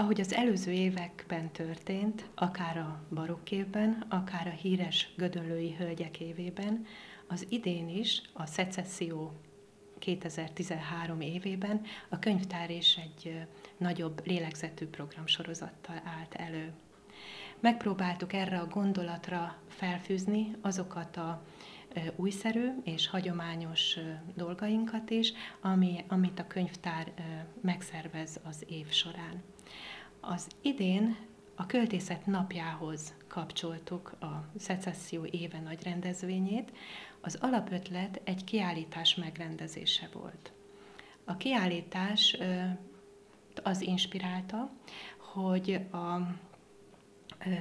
Ahogy az előző években történt, akár a barokk évben, akár a híres gödöllői hölgyek évében, az idén is a szecesszió 2013 évében a könyvtár is egy nagyobb lélegzetű programsorozattal állt elő. Megpróbáltuk erre a gondolatra felfűzni azokat a újszerű és hagyományos dolgainkat is, ami, amit a könyvtár megszervez az év során. Az idén a költészet napjához kapcsoltuk a szecesszió éve nagy rendezvényét. Az alapötlet egy kiállítás megrendezése volt. A kiállítás az inspirálta, hogy a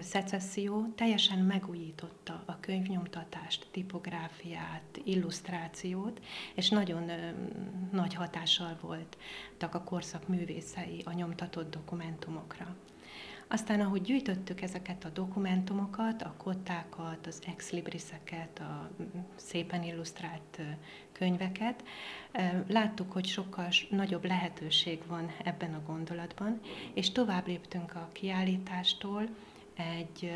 szecesszió teljesen megújította a könyvnyomtatást, tipográfiát, illusztrációt, és nagyon nagy hatással voltak a korszak művészei a nyomtatott dokumentumokra. Aztán, ahogy gyűjtöttük ezeket a dokumentumokat, a kottákat, az exlibriseket, a szépen illusztrált könyveket, láttuk, hogy sokkal nagyobb lehetőség van ebben a gondolatban, és tovább léptünk a kiállítástól egy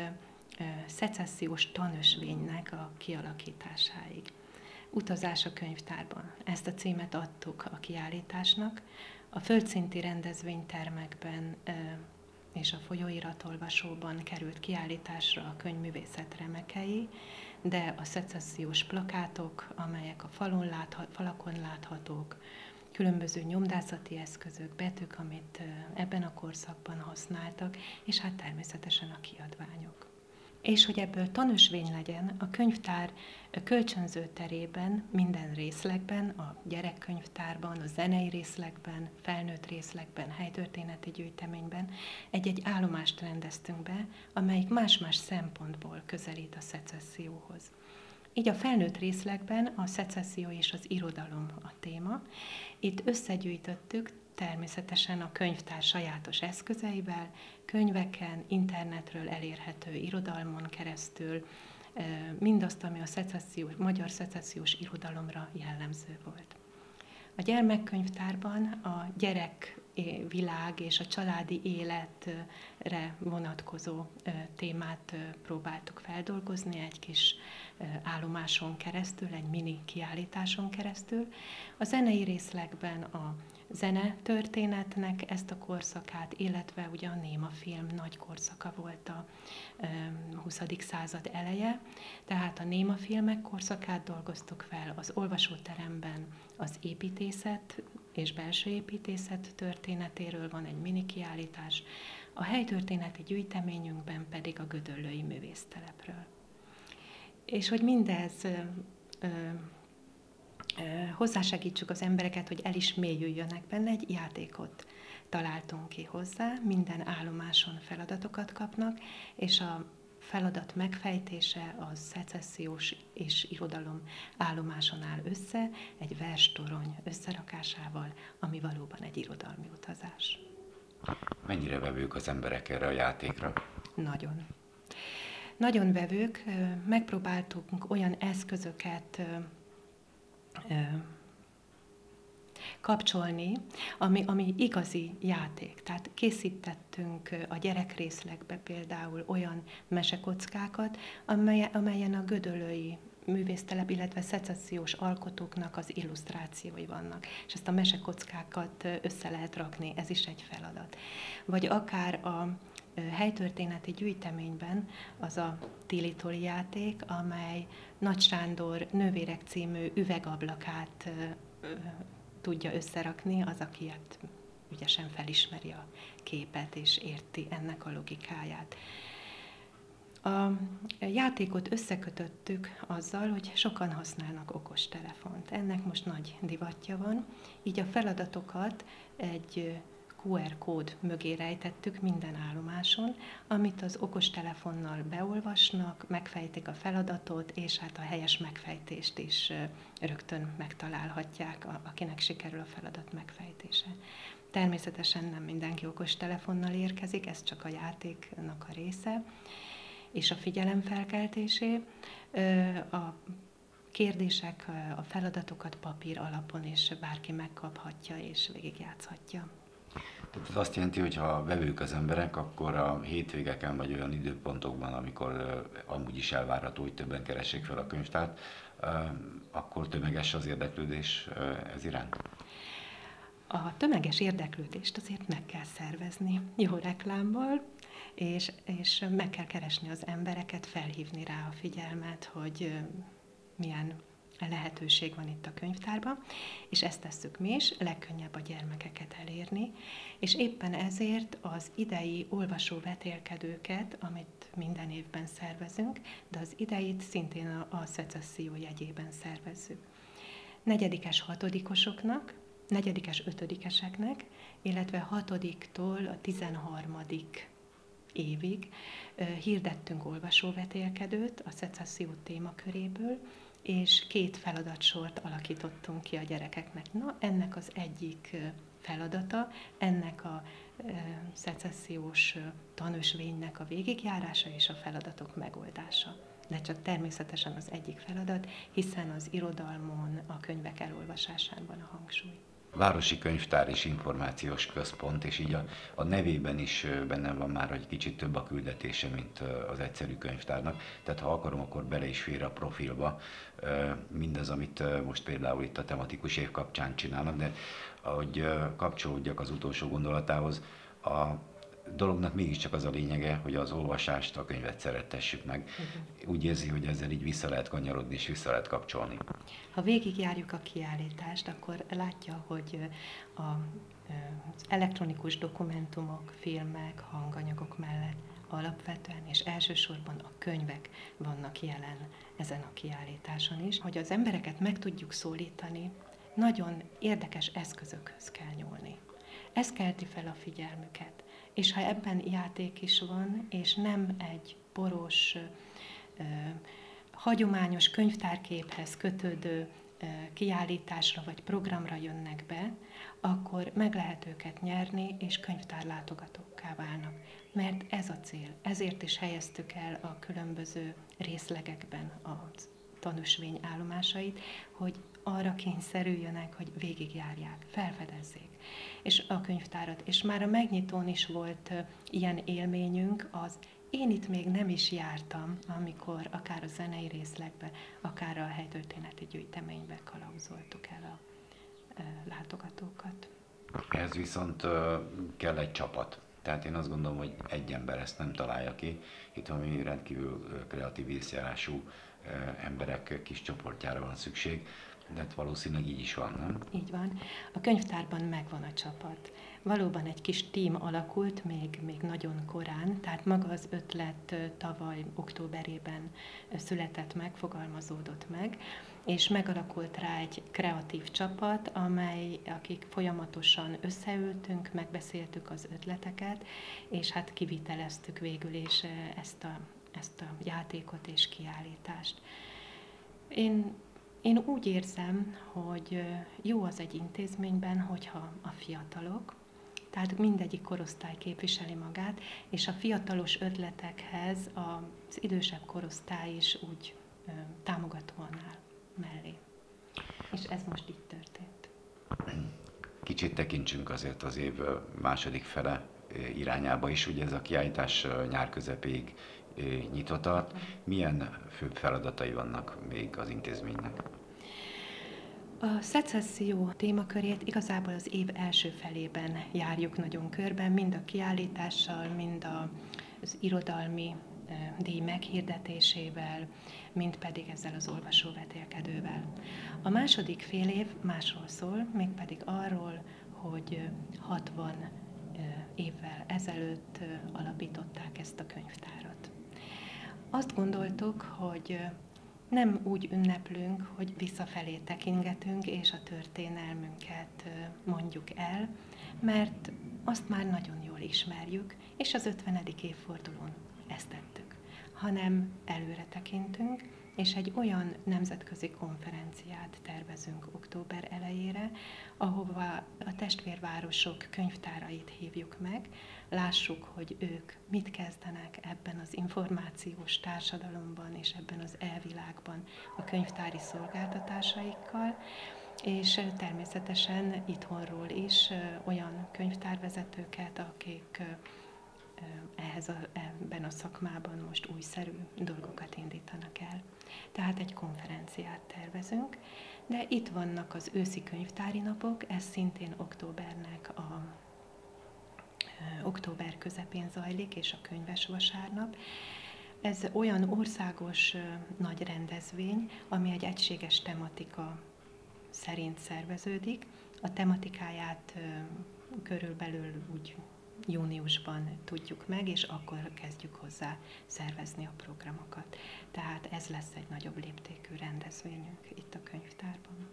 szecessziós tanösvénynek a kialakításáig. Utazás a könyvtárban. Ezt a címet adtuk a kiállításnak. A földszinti rendezvénytermekben és a folyóiratolvasóban került kiállításra a könyvművészet remekei, de a szecessziós plakátok, amelyek a falon látha, falakon láthatók, különböző nyomdászati eszközök, betűk, amit ebben a korszakban használtak, és hát természetesen a kiadványok. És hogy ebből tanösvény legyen, a könyvtár kölcsönző terében, minden részlegben, a gyerekkönyvtárban, a zenei részlegben, felnőtt részlegben, helytörténeti gyűjteményben egy-egy állomást rendeztünk be, amelyik más-más szempontból közelít a szecesszióhoz. Így a felnőtt részlegben a szecesszió és az irodalom a téma. Itt összegyűjtöttük természetesen a könyvtár sajátos eszközeivel, könyveken, internetről elérhető irodalmon keresztül, mindazt, ami a szecessziós, magyar szecessziós irodalomra jellemző volt. A gyermekkönyvtárban a gyerek világ és a családi életre vonatkozó témát próbáltuk feldolgozni egy kis állomáson keresztül, egy mini kiállításon keresztül. A zenei részlegben a zene történetnek ezt a korszakát, illetve ugye a néma film nagy korszaka volt a 20. század eleje, tehát a néma filmek korszakát dolgoztuk fel az olvasóteremben, az építészet és belső építészet történetéről van egy mini kiállítás, a helytörténeti gyűjteményünkben pedig a Gödöllői művésztelepről. És hogy mindez hozzásegítsük az embereket, hogy el is mélyüljönek benne, egy játékot találtunk ki hozzá, minden állomáson feladatokat kapnak, és a feladat megfejtése az szecessziós és irodalom állomáson áll össze, egy verstorony összerakásával, ami valóban egy irodalmi utazás. Mennyire vevők az emberek erre a játékra? Nagyon. Nagyon vevők, megpróbáltunk olyan eszközöket kapcsolni, ami, ami igazi játék. Tehát készítettünk a gyerekrészlegbe például olyan mesekockákat, amely, amelyen a gödölői művésztelep, illetve szecessziós alkotóknak az illusztrációi vannak. És ezt a mesekockákat össze lehet rakni, ez is egy feladat. Vagy akár a helytörténeti gyűjteményben az a Tilitoli játék, amely Nagy Sándor Nővérek című üvegablakát tudja összerakni, az, aki hát ügyesen felismeri a képet és érti ennek a logikáját. A játékot összekötöttük azzal, hogy sokan használnak okostelefont. Ennek most nagy divatja van, így a feladatokat egy QR kód mögé rejtettük minden állomáson, amit az okostelefonnal beolvasnak, megfejtik a feladatot, és hát a helyes megfejtést is rögtön megtalálhatják, akinek sikerül a feladat megfejtése. Természetesen nem mindenki okostelefonnal érkezik, ez csak a játéknak a része, és a figyelem felkeltésé. A kérdések, a feladatokat papír alapon is bárki megkaphatja és végigjátszhatja. Ez azt jelenti, hogy ha vevők az emberek, akkor a hétvégeken vagy olyan időpontokban, amikor amúgy is elvárható, hogy többen keressék fel a könyvtárt, akkor tömeges az érdeklődés ez iránt? A tömeges érdeklődést azért meg kell szervezni jó reklámmal, és, és meg kell keresni az embereket, felhívni rá a figyelmet, hogy milyen lehetőség van itt a könyvtárban, és ezt tesszük mi is, legkönnyebb a gyermekeket elérni, és éppen ezért az idei olvasóvetélkedőket, amit minden évben szervezünk, de az ideit szintén a, a szecesszió jegyében szervezzük. Negyedikes hatodikosoknak, negyedikes ötödikeseknek, illetve hatodiktól a tizenharmadik évig hirdettünk olvasóvetélkedőt a szecesszió témaköréből, és két feladatsort alakítottunk ki a gyerekeknek. Na, ennek az egyik feladata, ennek a szecessziós tanösvénynek a végigjárása és a feladatok megoldása. De csak természetesen az egyik feladat, hiszen az irodalmon, a könyvek elolvasásán van a hangsúly. Városi Könyvtár és Információs Központ, és így a, a nevében is benne van már, hogy kicsit több a küldetése, mint az egyszerű könyvtárnak. Tehát ha akarom, akkor bele is fér a profilba mindaz, amit most például itt a tematikus év kapcsán csinálnak, de ahogy kapcsolódjak az utolsó gondolatához, a dolognak mégiscsak az a lényege, hogy az olvasást, a könyvet szerettessük meg. Uh-huh. Úgy érzi, hogy ezzel így vissza lehet kanyarodni és vissza lehet kapcsolni. Ha végigjárjuk a kiállítást, akkor látja, hogy a, az elektronikus dokumentumok, filmek, hanganyagok mellett alapvetően és elsősorban a könyvek vannak jelen ezen a kiállításon is. Hogy az embereket meg tudjuk szólítani, nagyon érdekes eszközökhöz kell nyúlni. Ez kelti fel a figyelmüket. És ha ebben játék is van, és nem egy poros, hagyományos könyvtárképhez kötődő kiállításra vagy programra jönnek be, akkor meg lehet őket nyerni, és könyvtárlátogatókká válnak. Mert ez a cél. Ezért is helyeztük el a különböző részlegekben a tanúsvény állomásait, hogy arra kényszerüljönek, hogy végigjárják, felfedezzék és a könyvtárat. És már a megnyitón is volt ilyen élményünk, az én itt még nem is jártam, amikor akár a zenei részlegbe, akár a helytörténeti gyűjteménybe kalauzoltuk el a látogatókat. Ez viszont kell egy csapat. Tehát én azt gondolom, hogy egy ember ezt nem találja ki. Itt valami rendkívül kreatív észjárású emberek kis csoportjára van szükség. De hát valószínűleg így is van, nem? Így van. A könyvtárban megvan a csapat. Valóban egy kis tím alakult, még, még nagyon korán, tehát maga az ötlet tavaly októberében született meg, fogalmazódott meg, és megalakult rá egy kreatív csapat, amely, akik folyamatosan összeültünk, megbeszéltük az ötleteket, és hát kiviteleztük végül is ezt a, ezt a játékot és kiállítást. Én én úgy érzem, hogy jó az egy intézményben, hogyha a fiatalok, tehát mindegyik korosztály képviseli magát, és a fiatalos ötletekhez az idősebb korosztály is úgy támogatóan áll mellé. És ez most így történt. Kicsit tekintsünk azért az év második fele irányába is, ugye ez a kiállítás nyár közepéig nyitva tart. Milyen főbb feladatai vannak még az intézménynek? A szecesszió témakörét igazából az év első felében járjuk nagyon körben, mind a kiállítással, mind a, az irodalmi díj meghirdetésével, mint pedig ezzel az olvasóvetélkedővel. A második fél év másról szól, mégpedig arról, hogy 60 évvel ezelőtt alapították ezt a könyvtárat. Azt gondoltuk, hogy nem úgy ünneplünk, hogy visszafelé tekingetünk, és a történelmünket mondjuk el, mert azt már nagyon jól ismerjük, és az 50. évfordulón ezt tettük, hanem előre tekintünk, és egy olyan nemzetközi konferenciát tervezünk október elejére, ahova a testvérvárosok könyvtárait hívjuk meg, lássuk, hogy ők mit kezdenek ebben az információs társadalomban és ebben az elvilágban a könyvtári szolgáltatásaikkal, és természetesen itthonról is olyan könyvtárvezetőket, akik ehhez a, ebben a szakmában most újszerű dolgokat indítanak el. Tehát egy konferenciát tervezünk, de itt vannak az őszi könyvtári napok, ez szintén októbernek a október közepén zajlik, és a könyves vasárnap. Ez olyan országos nagy rendezvény, ami egy egységes tematika szerint szerveződik. A tematikáját körülbelül úgy júniusban tudjuk meg, és akkor kezdjük hozzá szervezni a programokat. Tehát ez lesz egy nagyobb léptékű rendezvényünk itt a könyvtárban.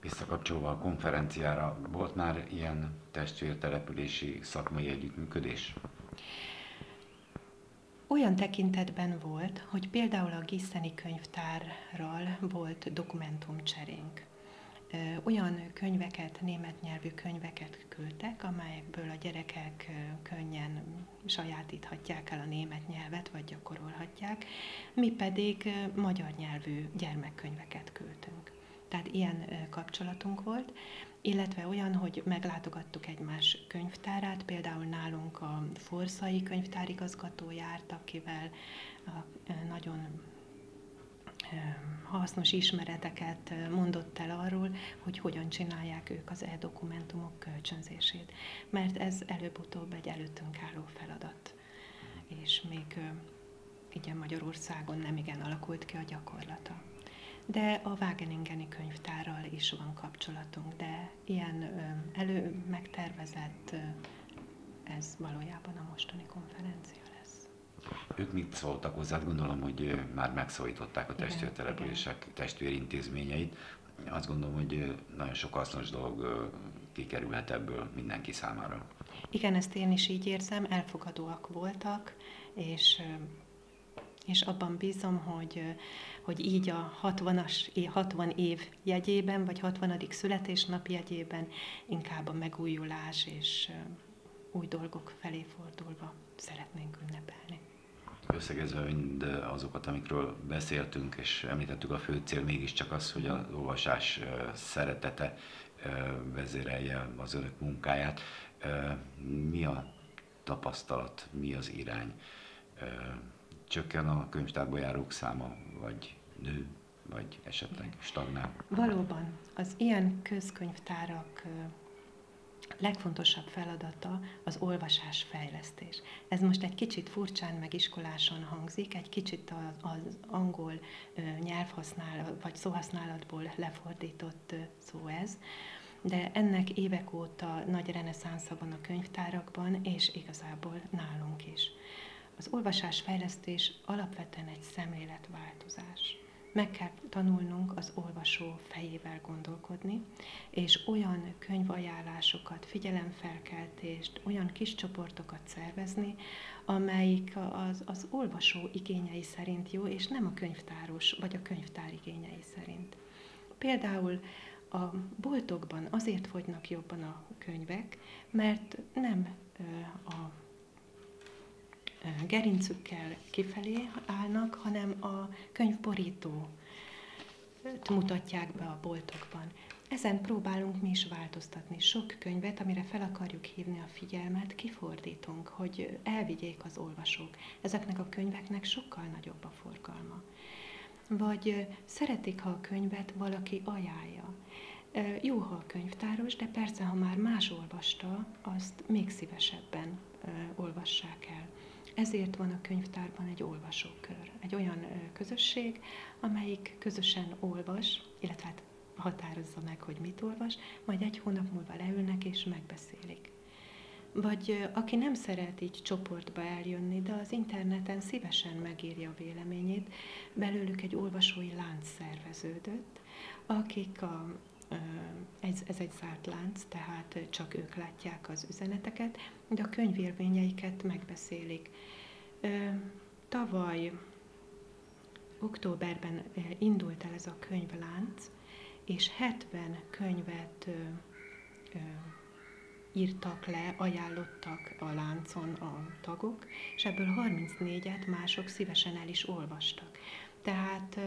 Visszakapcsolva a konferenciára, volt már ilyen testvértelepülési szakmai együttműködés? Olyan tekintetben volt, hogy például a Gisszeni könyvtárral volt dokumentumcserénk olyan könyveket, német nyelvű könyveket küldtek, amelyekből a gyerekek könnyen sajátíthatják el a német nyelvet, vagy gyakorolhatják, mi pedig magyar nyelvű gyermekkönyveket küldtünk. Tehát ilyen kapcsolatunk volt, illetve olyan, hogy meglátogattuk egymás könyvtárát, például nálunk a Forszai könyvtárigazgató járt, akivel nagyon hasznos ismereteket mondott el arról, hogy hogyan csinálják ők az e-dokumentumok kölcsönzését. Mert ez előbb-utóbb egy előttünk álló feladat. És még igen Magyarországon nem igen alakult ki a gyakorlata. De a Wageningeni könyvtárral is van kapcsolatunk, de ilyen elő megtervezett ez valójában a mostani konferencia. Ők mit szóltak hozzá? Gondolom, hogy már megszólították a testvértelepülések testvérintézményeit. Azt gondolom, hogy nagyon sok hasznos dolog kikerülhet ebből mindenki számára. Igen, ezt én is így érzem, elfogadóak voltak, és és abban bízom, hogy, hogy így a 60-as, 60 év jegyében, vagy 60. születésnap jegyében inkább a megújulás és új dolgok felé fordulva szeretnénk ünnepelni összegezve mind azokat, amikről beszéltünk, és említettük a fő cél mégiscsak az, hogy az olvasás szeretete vezérelje az önök munkáját. Mi a tapasztalat, mi az irány? Csökken a könyvtárba járók száma, vagy nő, vagy esetleg stagnál? Valóban, az ilyen közkönyvtárak legfontosabb feladata az olvasás fejlesztés. Ez most egy kicsit furcsán meg iskoláson hangzik, egy kicsit az angol nyelvhasználat vagy szóhasználatból lefordított szó ez, de ennek évek óta nagy reneszánsza van a könyvtárakban, és igazából nálunk is. Az olvasásfejlesztés alapvetően egy szemléletváltozás meg kell tanulnunk az olvasó fejével gondolkodni, és olyan könyvajánlásokat, figyelemfelkeltést, olyan kis csoportokat szervezni, amelyik az, az olvasó igényei szerint jó, és nem a könyvtáros vagy a könyvtár igényei szerint. Például a boltokban azért fogynak jobban a könyvek, mert nem a gerincükkel kifelé állnak, hanem a könyvborító mutatják be a boltokban. Ezen próbálunk mi is változtatni. Sok könyvet, amire fel akarjuk hívni a figyelmet, kifordítunk, hogy elvigyék az olvasók. Ezeknek a könyveknek sokkal nagyobb a forgalma. Vagy szeretik, ha a könyvet valaki ajánlja. Jó, ha a könyvtáros, de persze, ha már más olvasta, azt még szívesebben olvassák el. Ezért van a könyvtárban egy olvasókör, egy olyan közösség, amelyik közösen olvas, illetve hát határozza meg, hogy mit olvas, majd egy hónap múlva leülnek és megbeszélik. Vagy aki nem szeret így csoportba eljönni, de az interneten szívesen megírja a véleményét, belőlük egy olvasói lánc szerveződött, akik a, ez, ez egy zárt lánc, tehát csak ők látják az üzeneteket, de a könyvélményeiket megbeszélik. Tavaly októberben indult el ez a könyvlánc, és 70 könyvet írtak le, ajánlottak a láncon a tagok, és ebből 34-et mások szívesen el is olvastak. Tehát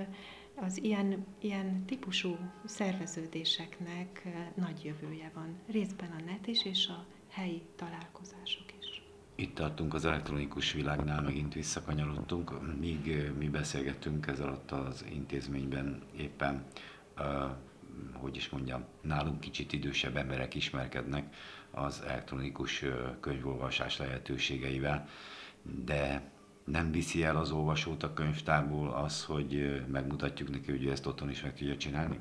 Az ilyen, ilyen típusú szerveződéseknek nagy jövője van. Részben a net is, és a helyi találkozások is. Itt tartunk az elektronikus világnál, megint visszakanyarodtunk. Míg mi beszélgettünk ez alatt az intézményben éppen, hogy is mondjam, nálunk kicsit idősebb emberek ismerkednek az elektronikus könyvolvasás lehetőségeivel, de nem viszi el az olvasót a könyvtárból az, hogy megmutatjuk neki, hogy ezt otthon is meg tudja csinálni?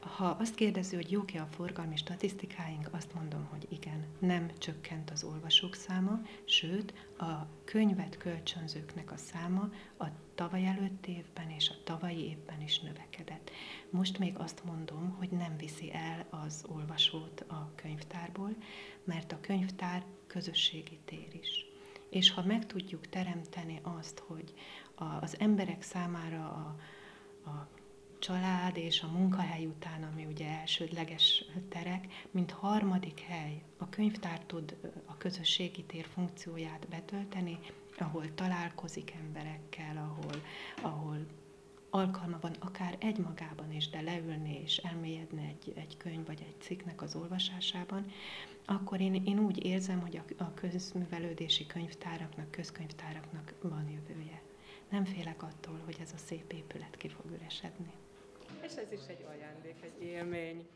Ha azt kérdezi, hogy jók-e a forgalmi statisztikáink, azt mondom, hogy igen, nem csökkent az olvasók száma, sőt, a könyvet kölcsönzőknek a száma a tavaly előtt évben és a tavalyi évben is növekedett. Most még azt mondom, hogy nem viszi el az olvasót a könyvtárból, mert a könyvtár közösségi tér is. És ha meg tudjuk teremteni azt, hogy az emberek számára a, a család és a munkahely után, ami ugye elsődleges terek, mint harmadik hely a könyvtár tud a közösségi tér funkcióját betölteni, ahol találkozik emberekkel, ahol, ahol alkalma van akár egymagában is, de leülni és elmélyedni egy, egy könyv vagy egy cikknek az olvasásában, akkor én, én úgy érzem, hogy a, a közművelődési könyvtáraknak, közkönyvtáraknak van jövője. Nem félek attól, hogy ez a szép épület ki fog üresedni. És ez is egy ajándék, egy élmény.